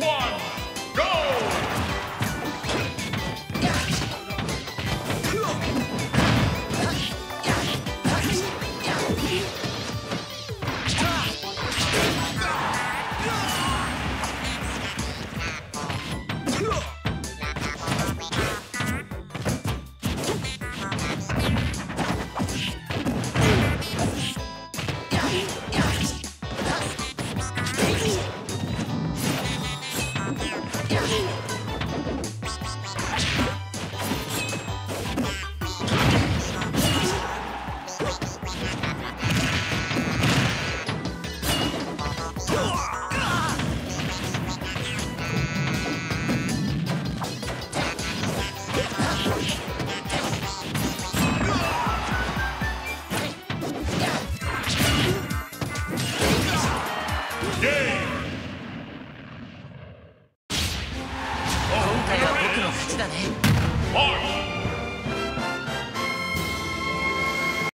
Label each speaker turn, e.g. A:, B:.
A: one. 今回は僕の勝ちだね。